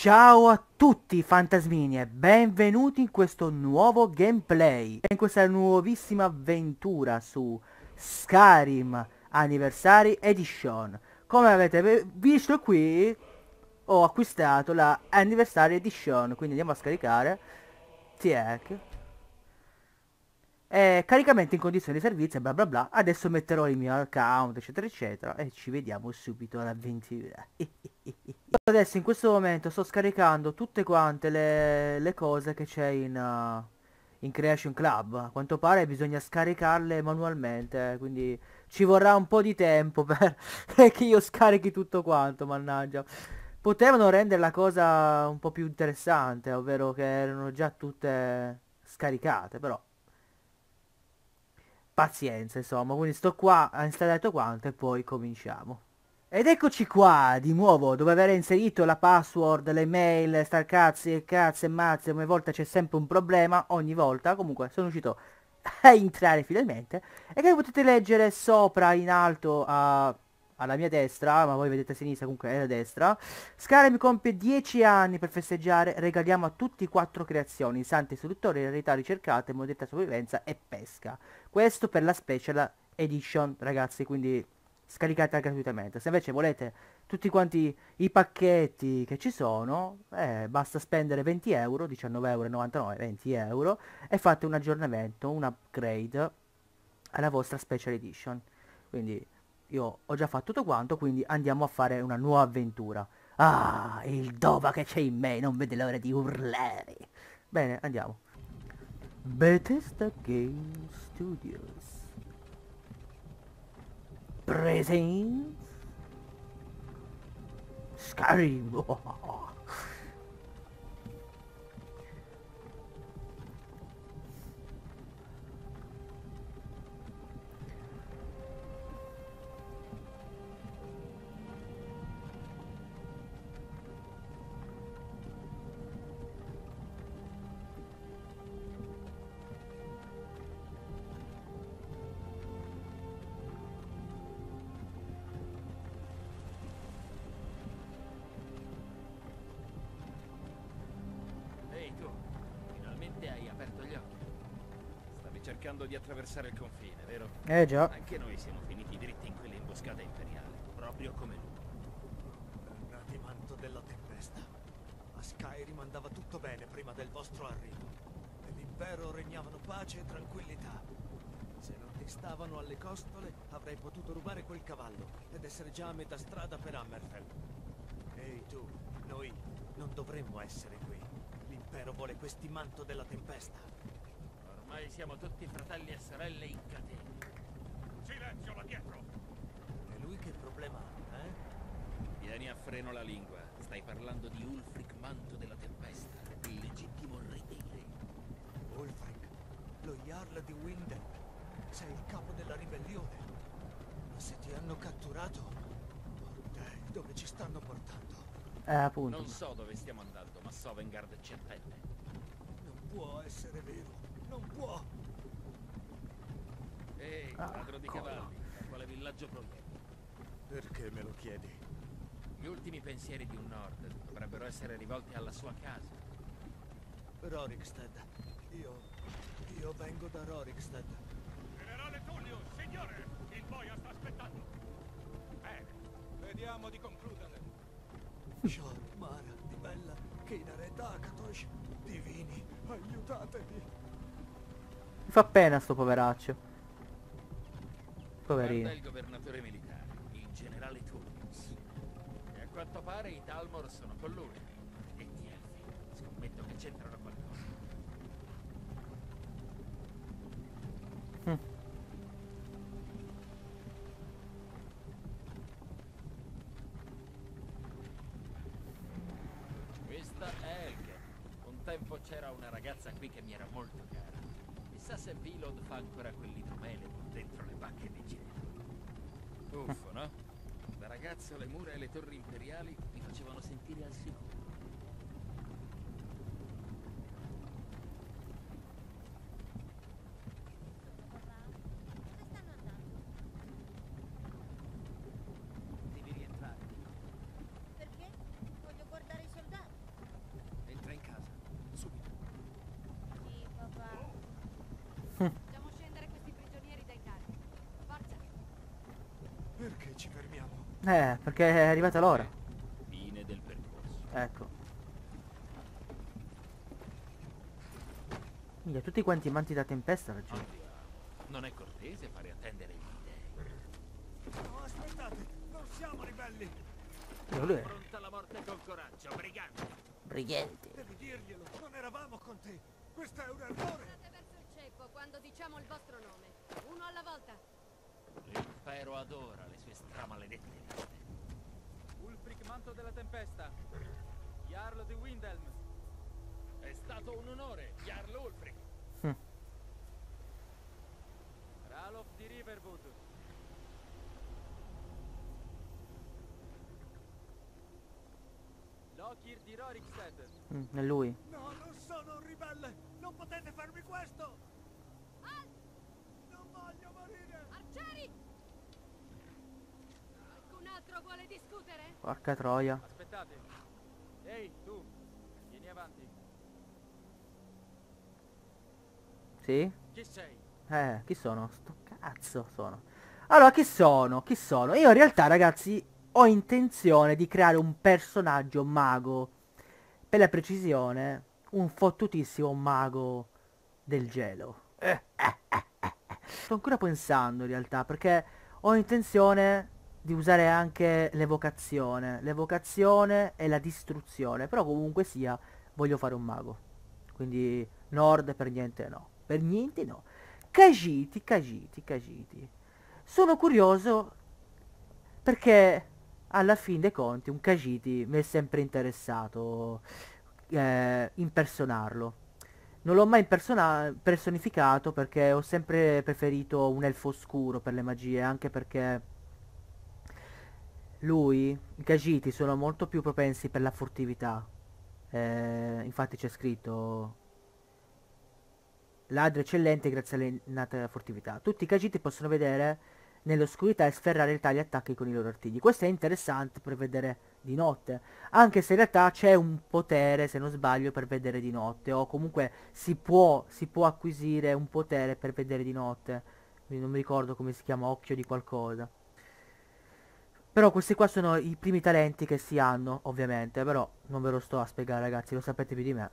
Ciao a tutti fantasmini e benvenuti in questo nuovo gameplay in questa nuovissima avventura su Skyrim Anniversary Edition. Come avete visto qui ho acquistato la Anniversary Edition quindi andiamo a scaricare. Tiek eh, caricamento in condizioni di servizio bla bla bla. Adesso metterò il mio account eccetera eccetera e ci vediamo subito all'avventura adesso in questo momento sto scaricando tutte quante le, le cose che c'è in, uh, in Creation Club. A quanto pare bisogna scaricarle manualmente quindi ci vorrà un po' di tempo per che io scarichi tutto quanto mannaggia. Potevano rendere la cosa un po' più interessante ovvero che erano già tutte scaricate però pazienza insomma quindi sto qua ha installato quanto e poi cominciamo ed eccoci qua di nuovo dopo aver inserito la password le mail star cazzi e cazzi e mazzi ogni volta c'è sempre un problema ogni volta comunque sono riuscito a entrare finalmente e che potete leggere sopra in alto a alla mia destra, ma voi vedete a sinistra, comunque è a destra. Skyrim compie 10 anni per festeggiare, regaliamo a tutti quattro creazioni, santi istruttori, rarità ricercate, modalità sopravvivenza e pesca. Questo per la special edition, ragazzi, quindi scaricata gratuitamente. Se invece volete tutti quanti i pacchetti che ci sono, eh, basta spendere 20 euro, 19,99 euro, 20 euro, e fate un aggiornamento, un upgrade alla vostra special edition. Quindi io ho già fatto tutto quanto, quindi andiamo a fare una nuova avventura. Ah, il Dova che c'è in me, non vede l'ora di urlare. Bene, andiamo. Bethesda Game Studios. Presents Skyrim. attraversare il confine, vero? Eh già. Anche noi siamo finiti dritti in quell'imboscata imperiale, proprio come lui. Dannati manto della tempesta. A Skyrim andava tutto bene prima del vostro arrivo. Nell'impero regnavano pace e tranquillità. Se non ti stavano alle costole, avrei potuto rubare quel cavallo ed essere già a metà strada per Hammerfell. Ehi tu, noi non dovremmo essere qui. L'impero vuole questi manto della tempesta. Ormai siamo tutti fratelli e sorelle in catene. Silenzio là dietro! E lui che problema ha, eh? Vieni a freno la lingua. Stai parlando di Ulfric Manto della Tempesta, il legittimo re dei re. Ulfric, lo Jarl di Winden. Sei il capo della ribellione. Ma se ti hanno catturato... Mordei, dove ci stanno portando? Eh, appunto. Non so dove stiamo andando, ma Sovengard ci attende. Non può essere vero. Non può! Ehi, ah, ladro di cavalli, a quale villaggio provieni? Perché me lo chiedi? Gli ultimi pensieri di un Nord dovrebbero essere rivolti alla sua casa. Rorikstead. Io... io vengo da Rorikstead. Generale Tullio, signore! Il boia sta aspettando! Bene, vediamo di concludere. Shor, Mara, Di Bella, Kinare, Dakatosh, divini, aiutatemi! Mi fa pena sto poveraccio. Poverino. Il governatore militare, il generale Tullius. E a quanto pare i Talmor sono con lui. E gli elfi, scommetto che c'entrano qualcosa. Hm. Questa è Elke. Un tempo c'era una ragazza qui che mi era molto cara. Se Vilod fa ancora quell'idromele dentro le bacche di Gene. Uffo, no? Da ragazzo le mura e le torri imperiali mi facevano sentire al sicuro. Devi rientrare. Perché? Voglio guardare i soldati. Eh, perché è arrivata l'ora. Fine del percorso. Ecco. Minchia, tutti quanti amanti da tempesta la. Oddio, non è cortese fare attendere gli dei. No, aspettate, non siamo ribelli. Io, lui è Pronta alla morte col coraggio, brigante. brigante. Devi dirglielo, non eravamo con te. Questo è un errore. Andate verso il ceppo quando diciamo il vostro nome. Uno alla volta. L'impero adora le sue stramaledette liste. Ulfric Manto della Tempesta. Jarl di Windhelm. È stato un onore, Jarl Ulfric. Ralof di Riverwood. Lokir di Rorikstead. Mm, è lui. No, non sono un ribelle. Non potete farmi questo. Non voglio morire. Arcieri! Qualcun altro vuole discutere? Porca troia. Aspettate. Ehi, tu. Vieni avanti. Sì? Chi sei? Eh, chi sono? Sto cazzo sono. Allora, chi sono? Chi sono? Io in realtà, ragazzi, ho intenzione di creare un personaggio mago. Per la precisione, un fottutissimo mago del gelo. Eh, eh, eh, eh, eh. Sto ancora pensando in realtà, perché ho intenzione di usare anche l'evocazione. L'evocazione e la distruzione. Però comunque sia, voglio fare un mago. Quindi Nord per niente no. Per niente no. Kajiti, Kajiti, Kajiti. Sono curioso perché alla fin dei conti un Kajiti mi è sempre interessato eh, impersonarlo. Non l'ho mai personificato perché ho sempre preferito un elfo oscuro per le magie, anche perché lui, i Kajiti sono molto più propensi per la furtività. Eh, infatti c'è scritto ladro eccellente grazie all'innata furtività. Tutti i Kajiti possono vedere nell'oscurità e sferrare tali attacchi con i loro artigli. Questo è interessante per vedere di notte, anche se in realtà c'è un potere, se non sbaglio, per vedere di notte, o comunque si può, si può acquisire un potere per vedere di notte. Non mi ricordo come si chiama, occhio di qualcosa. Però questi qua sono i primi talenti che si hanno, ovviamente, però non ve lo sto a spiegare ragazzi, lo sapete più di me.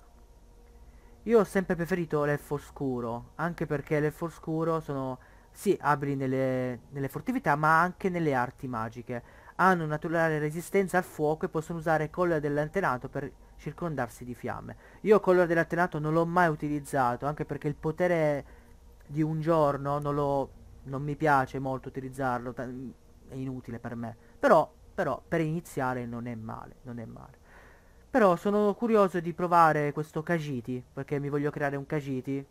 Io ho sempre preferito l'elfo scuro, anche perché l'elfo scuro sono, sì, abili nelle, nelle furtività, ma anche nelle arti magiche. Hanno naturale resistenza al fuoco e possono usare collera dell'antenato per circondarsi di fiamme. Io collera dell'antenato non l'ho mai utilizzato, anche perché il potere di un giorno non lo... non mi piace molto utilizzarlo, è inutile per me. Però, però, per iniziare non è male, non è male. Però sono curioso di provare questo Kajiti, perché mi voglio creare un Kajiti.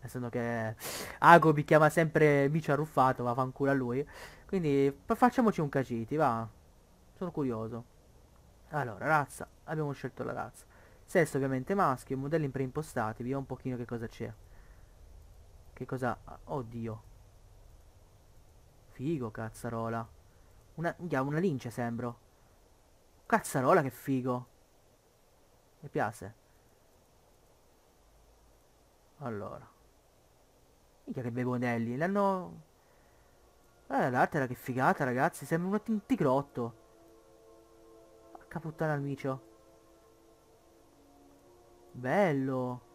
Essendo che Ago mi chiama sempre Micio arruffato, va fanculo a lui. Quindi fa- facciamoci un Kajiti, va. Sono curioso. Allora, razza. Abbiamo scelto la razza. Sesso ovviamente maschio, modelli preimpostati. Vediamo un pochino che cosa c'è. Che cosa... Oddio. Figo, cazzarola. Una, una lince sembro. Cazzarola che figo. Mi piace. Allora. Minchia che bei modelli. L'hanno... Eh, l'arte che figata, ragazzi. Sembra un un tigrotto. Porca puttana al micio. Bello.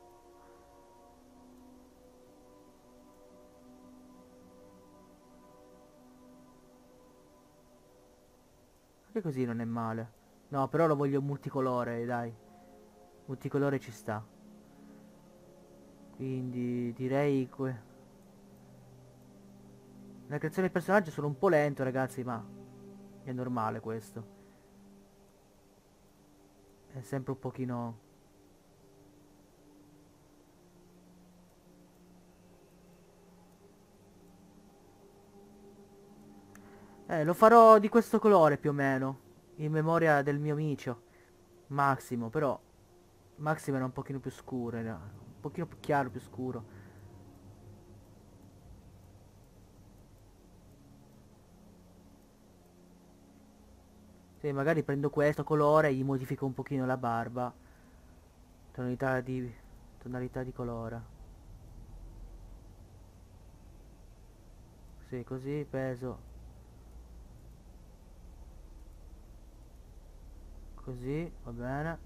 Anche così non è male. No, però lo voglio multicolore, dai. Multicolore ci sta. Quindi direi que... La creazione del personaggio sono un po' lento, ragazzi, ma è normale questo. È sempre un pochino... Eh, lo farò di questo colore più o meno, in memoria del mio micio, Massimo, però Massimo era un pochino più scuro, era un pochino più chiaro, più scuro. Sì, magari prendo questo colore e gli modifico un pochino la barba. Tonalità di... tonalità di colore. Sì, così peso. Così, va bene.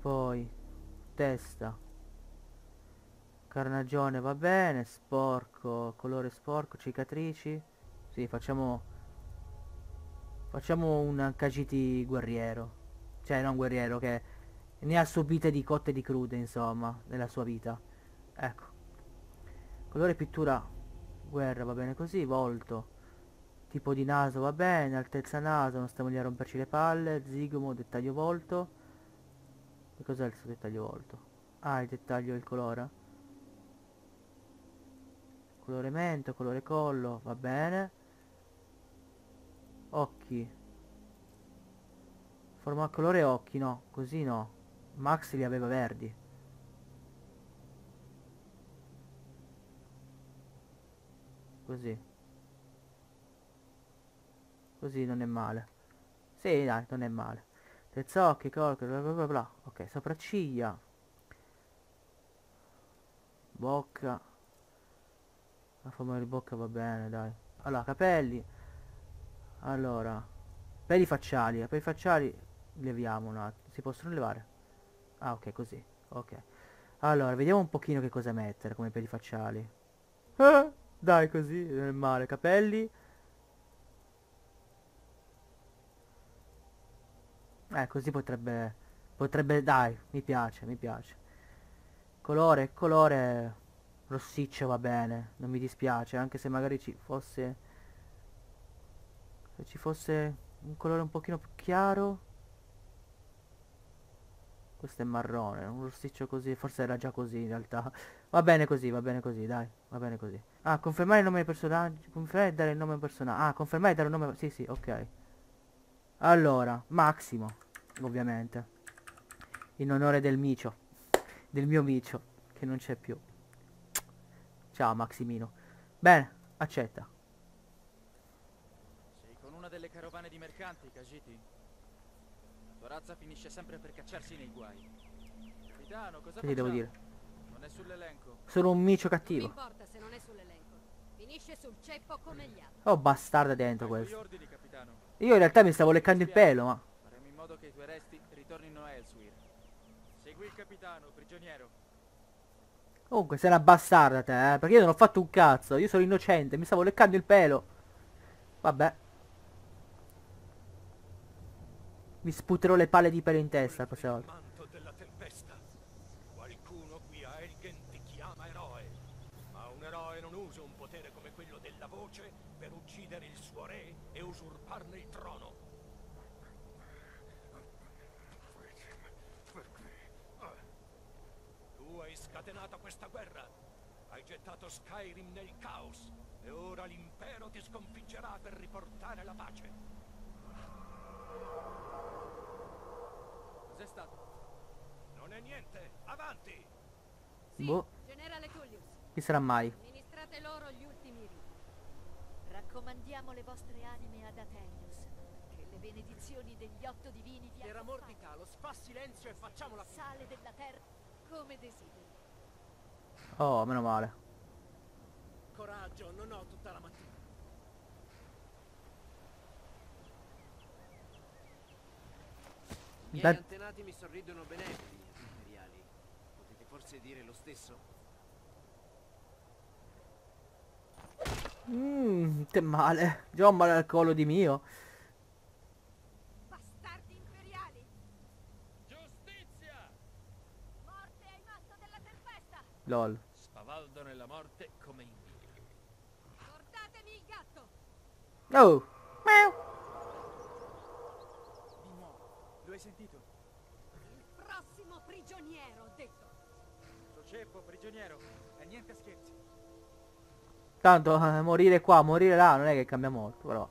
Poi, testa. Carnagione va bene, sporco, colore sporco, cicatrici. Sì, facciamo... Facciamo un KGT guerriero. Cioè, non guerriero, che ne ha subite di cotte di crude, insomma, nella sua vita. Ecco. Colore pittura guerra va bene così, volto. Tipo di naso va bene, altezza naso, non stiamo lì a romperci le palle, zigomo, dettaglio volto. E cos'è il suo dettaglio volto? Ah, il dettaglio il colore. Colore mento, colore collo, va bene. Occhi. Forma colore occhi, no, così no. Max li aveva verdi. Così. Così non è male. Sì, dai, non è male. Terzocchi, corco, bla bla bla bla. Ok, sopracciglia. Bocca. La forma di bocca va bene, dai. Allora, capelli. Allora. Peli facciali. I peli facciali leviamo un attimo. Si possono levare? Ah, ok, così. Ok. Allora, vediamo un pochino che cosa mettere come peli facciali. Eh, dai, così, non è male. Capelli. Eh, così potrebbe... Potrebbe... Dai, mi piace, mi piace. Colore, colore... Rossiccio va bene, non mi dispiace, anche se magari ci fosse... Se ci fosse un colore un pochino più chiaro... Questo è marrone, un rossiccio così, forse era già così in realtà. Va bene così, va bene così, dai, va bene così. Ah, confermare il nome del personaggio, confermare e dare il nome del personaggio. Ah, confermare e dare il nome... Sì, sì, ok. Allora, Massimo, ovviamente. In onore del micio. Del mio micio, che non c'è più. Ciao Maximino. Bene, accetta. Sei con una delle carovane di mercanti, Kajiti? La tua razza finisce sempre per cacciarsi nei guai. Capitano, cosa Che ti devo dire? Non è sull'elenco. Sono un micio Non mi cattivo. importa se non è sull'elenco. Finisce sul ceppo come gli altri. Oh, bastarda dentro questo. ordini. Io in realtà mi stavo leccando il pelo, ma... Faremo in modo che i tuoi resti ritornino a Elsewhere. Segui il capitano, prigioniero. Comunque sei una bastarda te, eh, perché io non ho fatto un cazzo, io sono innocente, mi stavo leccando il pelo. Vabbè. Mi sputerò le palle di pelo in testa la prossima volta. manto della tempesta. Qualcuno qui a Elgen ti chiama eroe. Ma un eroe non usa un potere come quello della voce per uccidere il suo re e usurparne il trono. Tu hai scatenato questa guerra. Hai gettato Skyrim nel caos. E ora l'impero ti sconfiggerà per riportare la pace. Cos'è stato? Non è niente. Avanti! Sì, Boh. generale Tullius. Chi sarà mai? Amministrate loro gli ultimi riti. Raccomandiamo le vostre anime ad Atenius, che le benedizioni degli otto divini vi Era accompagnino. Morticalo, fa silenzio e facciamola Sale della terra. Come desideri. Oh, meno male. Coraggio, non ho tutta la mattina. I miei Da- antenati mi sorridono benevoli, imperiali. Potete forse dire lo stesso? Mmm, te male. Già ho male al collo di mio. Bastardi imperiali! Giustizia! Morte ai manto della tempesta! Lol. Spavaldo nella morte come invidia. Portatemi il gatto! Oh. Meow. Di nuovo. Lo hai sentito? Il prossimo prigioniero, ho detto! Lo ceppo, prigioniero. E niente scherzi. Tanto eh, morire qua, morire là, non è che cambia molto, però.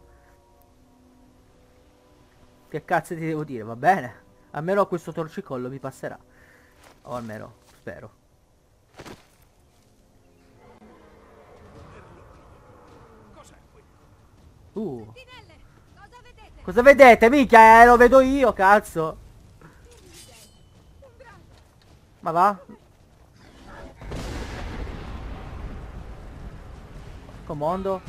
Che cazzo ti devo dire, va bene. Almeno questo torcicollo mi passerà. O almeno, spero. Cos'è quello? Uh. Cosa vedete? Mica? Eh, lo vedo io, cazzo. Ma va? Comando.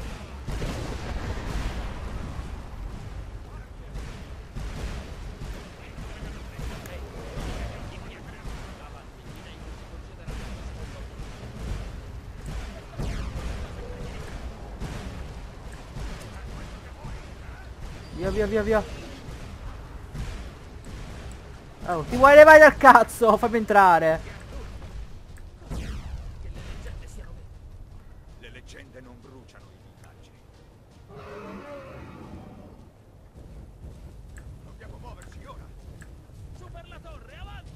Via, via, via, via. Oh, ti vuoi levare dal cazzo? Fammi entrare. Le leggende non bruciano i villaggi. Dobbiamo muoverci ora. Su per la torre, avanti!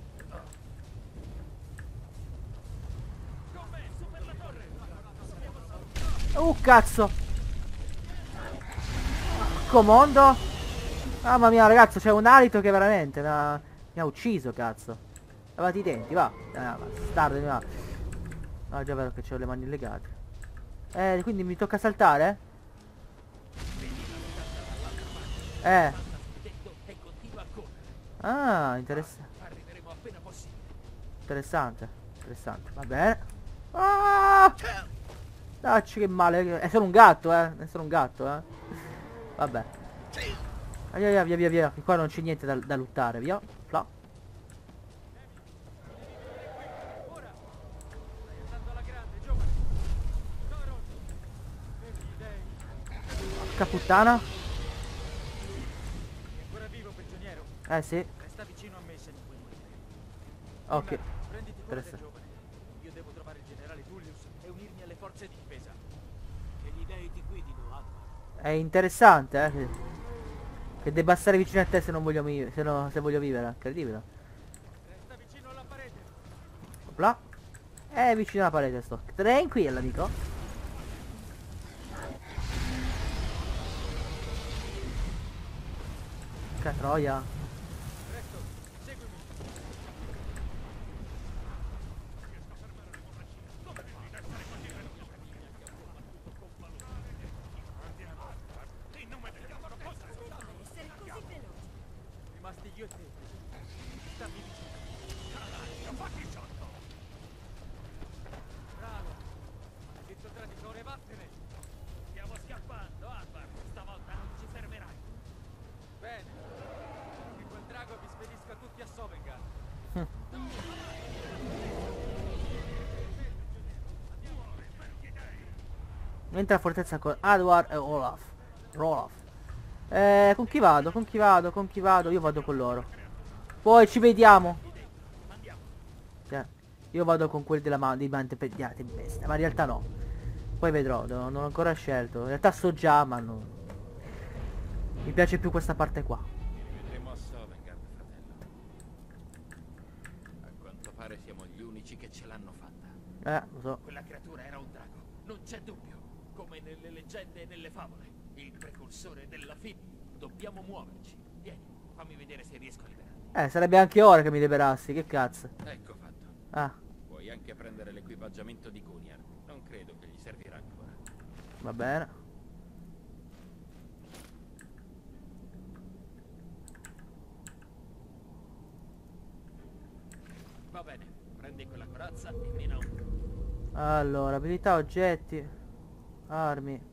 Con me, su per la torre! Uh, cazzo. Comondo. Mamma mia, ragazzo, c'è un alito che veramente mi ha, mi ha ucciso, cazzo. Lavati i denti, va. Ah, bastardo, va. No, già vero che ho le mani legate. Eh, quindi mi tocca saltare? Eh. Ah, interess Arriveremo appena possibile. interessante. Interessante. Va bene. Ah! Dacci che male. È solo un gatto, eh. È solo un gatto, eh. Vabbè. Via, via, via, via, via. che Qua non c'è niente da, da lottare, via. Fla. Porca puttana. Eh sì. Resta vicino a me se non vuoi morire. Ok. Interessante. È interessante, eh. Che, che debba stare vicino a te se non voglio, mi- se, no- se voglio vivere. Incredibile. Resta vicino alla parete. Opla. È vicino alla parete sto. Tranquillo, amico. Che troia. Presto, seguimi. In nome del gatto, cosa? Essere così veloce. Rimasti io e te. Stammi vicino. Cazzo, fatti sotto! Bravo. Maledetto traditore, vattene. Stiamo scappando, Alvar. Stavolta non ci fermerai. Bene. Che quel drago vi spedisca tutti a Sovengar. Mentre la fortezza con Adwar e Olaf. Rolaf. Eh, con chi vado? Con chi vado? Con chi vado? Io vado con loro. Poi ci vediamo. Cioè, io vado con quelli della ma dei mante pe- di tempesta, ma in realtà no. Poi vedrò, no- non ho ancora scelto. In realtà so già, ma non. Mi piace più questa parte qua. A quanto pare siamo gli unici che ce l'hanno fatta. Eh, lo so. Quella creatura era un drago, non c'è dubbio. Come nelle leggende e nelle favole. Il precursore della fine. Dobbiamo muoverci. Vieni, fammi vedere se riesco a liberarti. Eh, sarebbe anche ora che mi liberassi, che cazzo. Ecco fatto. Ah, Puoi anche prendere l'equipaggiamento di Gunjar. Non credo che gli servirà ancora. va bene. Va bene, prendi quella corazza e mena un Allora, abilità, oggetti, armi.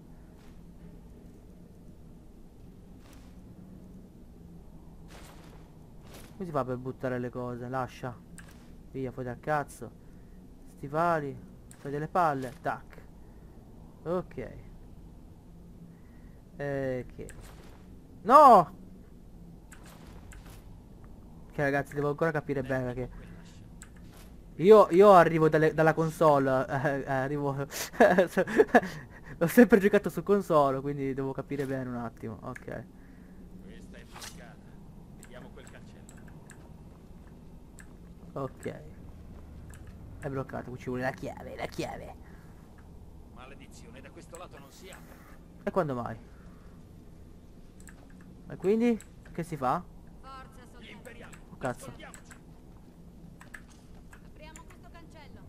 Come si fa per buttare le cose? Lascia. Via, fuori dal cazzo. Stivali. Fai delle palle. Tac. Ok. Ok. No! Ok ragazzi, devo ancora capire bene perché... Io, io arrivo dalle- dalla console, eh, arrivo... Ho sempre giocato su console, quindi devo capire bene un attimo. Ok. Questa è bloccata. Vediamo quel cancello. Ok. È bloccato, qui ci vuole la chiave, la chiave. Maledizione, da questo lato non si apre. E quando mai? E quindi? Che si fa? Forza. Oh, cazzo. Nascondiamoci. Apriamo questo cancello.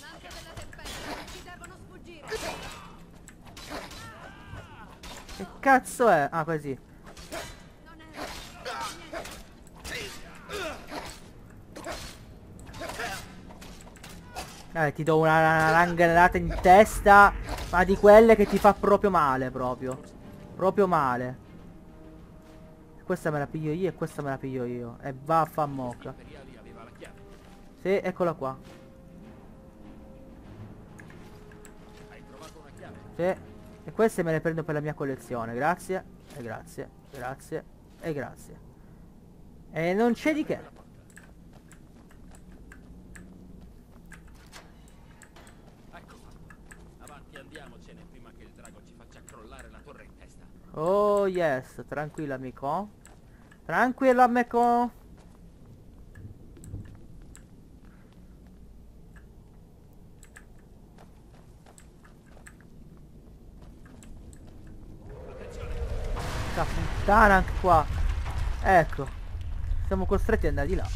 Mante della tempesta, non ci devono sfuggire. Che cazzo è? Ah, così. Eh, ti do una, rangellata in testa, ma di quelle che ti fa proprio male, proprio. Proprio male. Questa me la piglio io e questa me la piglio io. E va a fa mocca. Sì, eccola qua. Sì. E queste me le prendo per la mia collezione. Grazie. E grazie. Grazie. E grazie. E non c'è di che. Ecco. Oh yes. Tranquillo amico. Tranquillo amico. Anche qua. Ecco. Siamo costretti ad andare di là.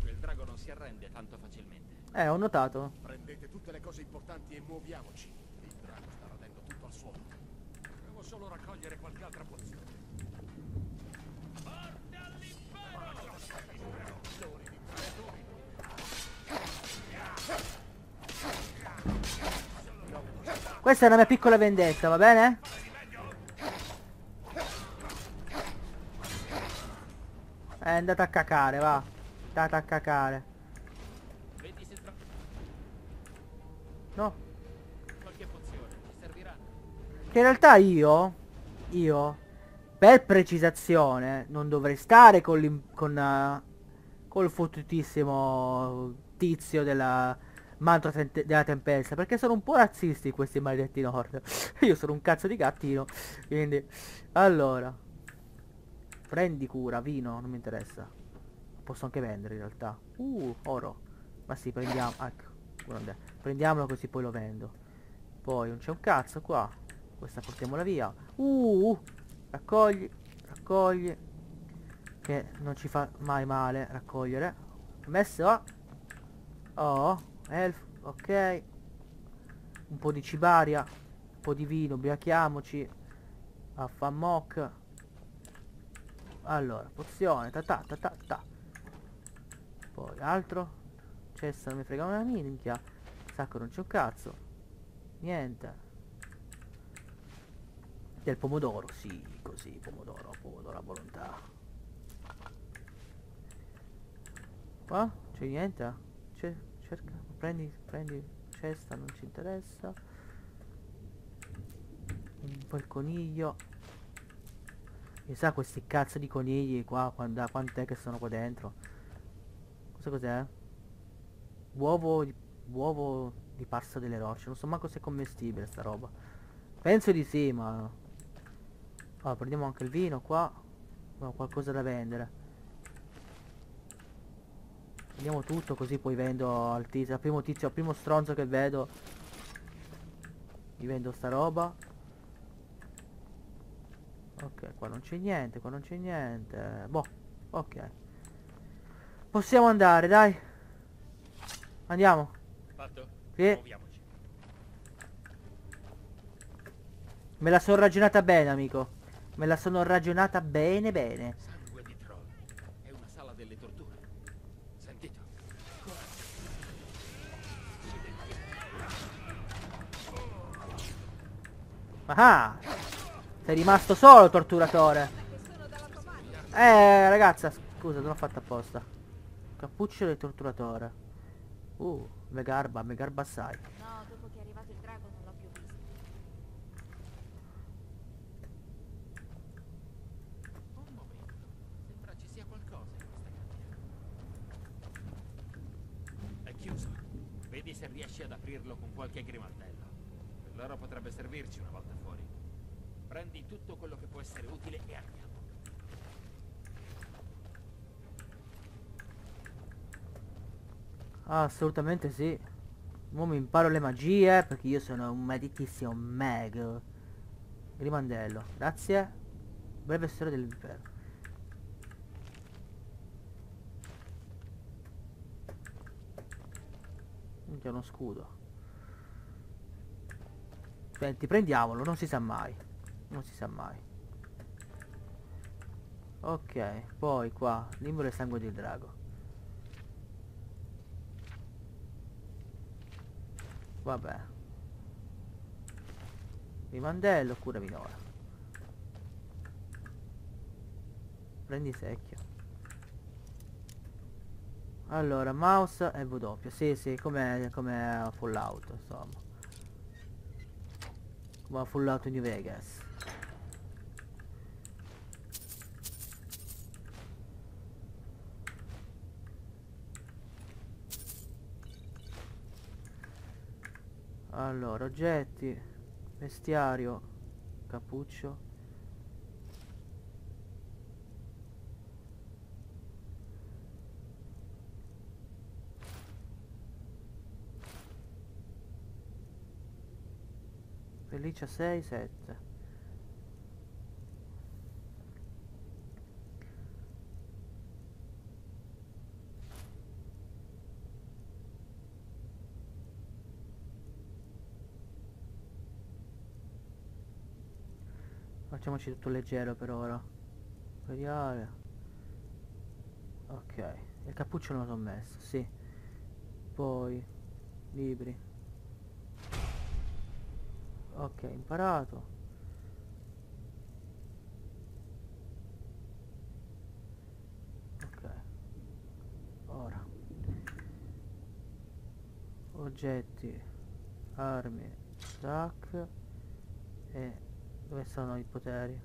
Quel drago non si arrende tanto facilmente. Eh, ho notato. Prendete tutte le cose importanti e muoviamoci. Il drago sta radendo tutto al suolo. Devo solo raccogliere qualche altra pozione. Questa è una mia piccola vendetta, va bene? È andata a cacare, va. È andata a cacare. No. Che in realtà io, io, per precisazione, non dovrei stare con, con eh, col fottutissimo tizio della mantra della tempesta, perché sono un po' razzisti questi maledetti nord. io sono un cazzo di gattino, quindi, allora, prendi cura, vino, non mi interessa. Posso anche vendere in realtà. Uh, oro. Ma sì, prendiamo, ecco, guarda, prendiamolo così poi lo vendo. Poi non c'è un cazzo qua. Questa portiamola via. Uh, raccogli, raccogli. Che non ci fa mai male raccogliere. Messo. Oh, elf, ok. Un po' di cibaria. Un po' di vino, ubriachiamoci. Affamoc. Allora, pozione, ta ta ta ta ta. Poi altro. Cessa non mi frega una minchia. Sacco non c'è un cazzo. Niente. Del pomodoro, sì, così, pomodoro, pomodoro a volontà. Qua? C'è niente? C'è, cerca, prendi, prendi, cesta, non ci interessa. Un po' il coniglio. Sa questi cazzo di conigli qua, da quant'è che sono qua dentro? Cosa cos'è? Uovo di, uovo di pasta delle rocce, non so manco se è commestibile sta roba. Penso di sì, ma... Allora, prendiamo anche il vino qua. Abbiamo qualcosa da vendere. Prendiamo tutto così poi vendo al tizio, al primo tizio, al primo stronzo che vedo. Gli vendo sta roba. Ok, qua non c'è niente, qua non c'è niente. Boh, ok. Possiamo andare, dai. Andiamo. Fatto? Sì. Muoviamoci. Me la sono ragionata bene, amico. Me la sono ragionata bene bene. Sangue di troll. È una sala delle torture. Sentito? Ah! Sei rimasto solo, torturatore. Eh, ragazza, scusa, non l'ho fatta apposta. Cappuccio del torturatore. Uh, me garba, assai. No, dopo che è arrivato il drago non l'ho più visto. Un momento. Sembra ci sia qualcosa in questa gabbia. È chiuso. Vedi se riesci ad aprirlo con qualche grimaldello. L'oro potrebbe servirci una volta fuori. Prendi tutto quello che può essere utile e andiamo. Ah, assolutamente sì. Mo mi imparo le magie perché io sono un meditissimo mag. Rimandello, grazie. Breve storia dell'inferno. C'è uno scudo. Senti, prendiamolo, non si sa mai. Non si sa mai. Ok, poi qua, limbolo e sangue del drago. Vabbè. Rimandello, cura minore. Prendi secchio. Allora, mouse e W. Sì, sì, come, come Fallout, insomma. Come Fallout New Vegas. Allora, oggetti, vestiario, cappuccio. Pelliccia 6, 7. Facciamoci tutto leggero per ora. Imperiale. Ok. Il cappuccio non l'ho messo, sì. Poi libri. Ok, imparato. Ok. Ora. Oggetti. Armi. Stack. E dove sono i poteri?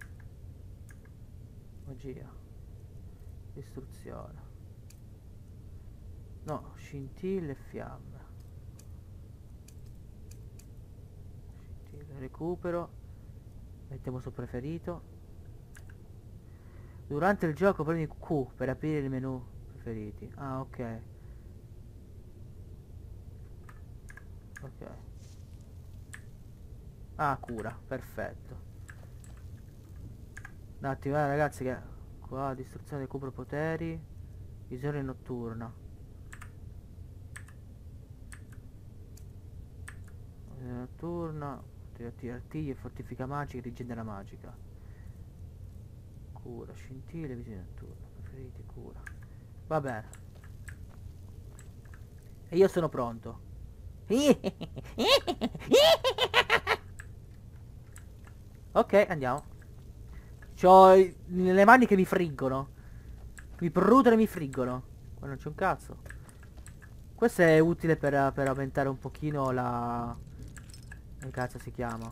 Magia. Distruzione. No, scintille e fiamme. recupero mettiamo su preferito durante il gioco premi Q per aprire il menu preferiti ah ok ok ah cura perfetto un attimo eh, ragazzi che qua distruzione recupero poteri visione notturna. Visione notturna e fortifica magica rigenera magica. Cura scintille visione notturna. Preferiti cura. Va bene. E io sono pronto. Ok andiamo C'ho le mani che mi friggono mi bruciano e mi friggono qua non c'è un cazzo questo è utile per, per aumentare un pochino la come cazzo si chiama?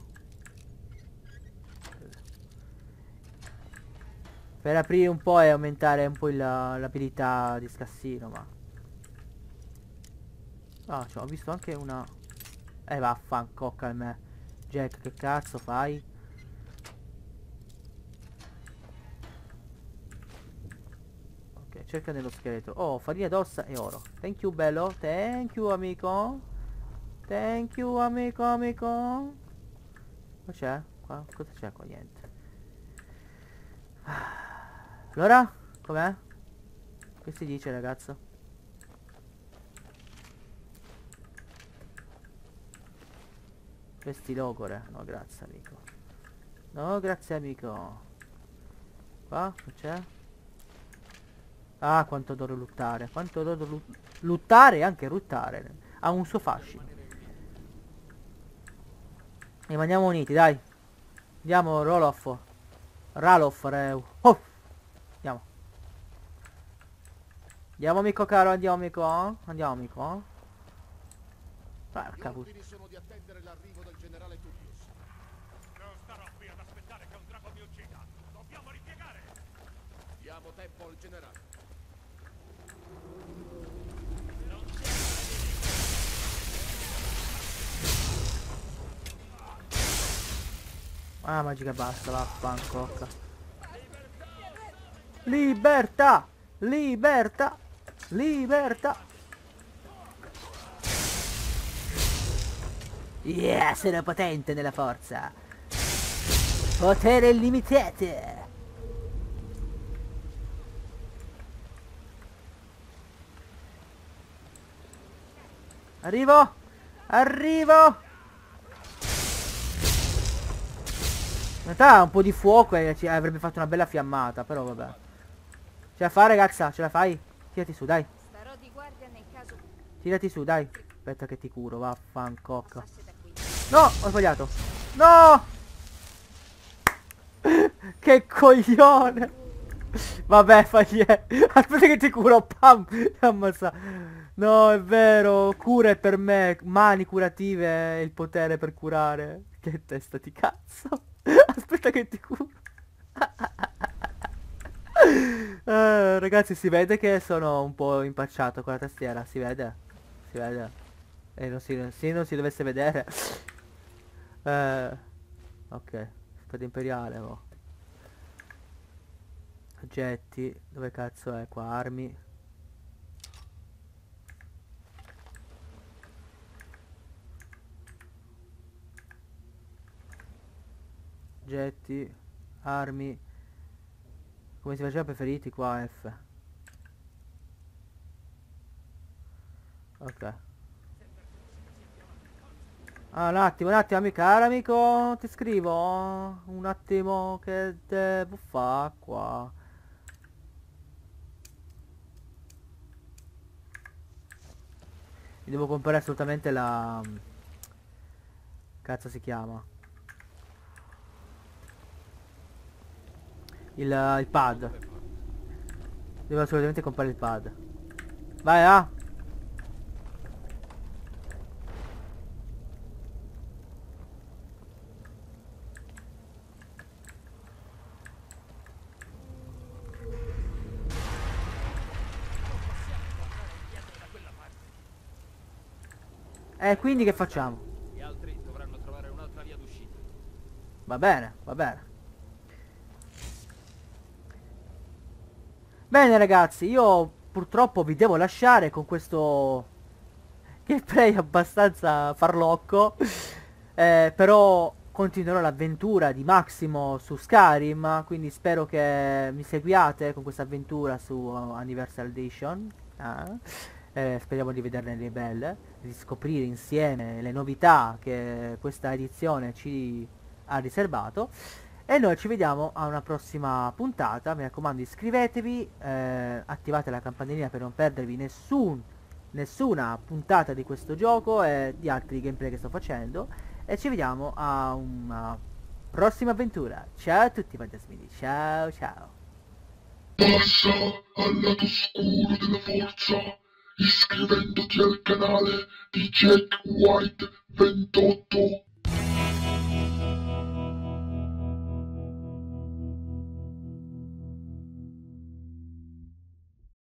Per aprire un po' e aumentare un po' l'abilità di scassino, ma... Ah, cioè, ho visto anche una... Eh, vaffancocca a me. Jack, che cazzo fai? Ok, cerca nello scheletro. Oh, farina d'ossa e oro. Thank you, bello. Thank you, amico. Thank you amico amico Cosa c'è? Qua? Cosa c'è qua? Niente Allora? Com'è? Che si dice ragazzo? Vesti logore No grazie amico No grazie amico Qua? Che c'è? Ah quanto adoro luttare Quanto adoro luttare e anche ruttare Ha un suo fascino Rimaniamo uniti, dai. Andiamo, Roloff. Raloff, Reu. Oh! Andiamo. Andiamo, amico caro, andiamo, amico. Eh? Andiamo, amico. Eh? Porca puttana. sono di attendere l'arrivo del generale Tullius. Non starò qui ad aspettare che un drago mi uccida. Dobbiamo ripiegare. Diamo tempo al generale. Ah, magica basta, vaffancocca. Libertà! Libertà! Libertà! Yeah, sono potente nella forza! Potere illimitato! Arrivo! Arrivo! Realtà un po' di fuoco e ci avrebbe fatto una bella fiammata, però vabbè. Ce la fai ragazza? Ce la fai? Tirati su, dai. Starò di guardia nel caso... Tirati su, dai. Aspetta che ti curo, vaffancocca. No, ho sbagliato. No! che coglione! Vabbè, fagli... Aspetta che ti curo, pam! Ammazza. No, è vero, cura è per me, mani curative il potere per curare. Che testa di cazzo. Aspetta che ti curo. Eh, ragazzi, si vede che sono un po' impacciato con la tastiera, si vede? Si vede? E non si, sì, non si dovesse vedere. Eh, ok, spada imperiale, oh. Oggetti, dove cazzo è qua? Armi. Oggetti, armi. Come si faceva preferiti qua F. Ok. Ah, un attimo, un attimo, amico, caro amico, ti scrivo un attimo che devo fare qua. Mi devo comprare assolutamente la... Cazzo si chiama? Il, il pad. Devo assolutamente comprare il pad. Vai, ah! Eh, quindi che facciamo? Gli altri dovranno trovare un'altra via d'uscita. Va bene, va bene. Bene ragazzi, io purtroppo vi devo lasciare con questo gameplay abbastanza farlocco. Eh, però continuerò l'avventura di Maximo su Skyrim, quindi spero che mi seguiate con questa avventura su uh, Anniversary Edition. Ah. Eh, speriamo di vederne le belle, di scoprire insieme le novità che questa edizione ci ha riservato. E noi ci vediamo a una prossima puntata, mi raccomando iscrivetevi, eh, attivate la campanellina per non perdervi nessun, nessuna puntata di questo gioco e di altri gameplay che sto facendo. E ci vediamo a una prossima avventura. Ciao a tutti fantasmini, ciao ciao. Passa al lato oscuro della forza iscrivendoti al canale di Jack White 28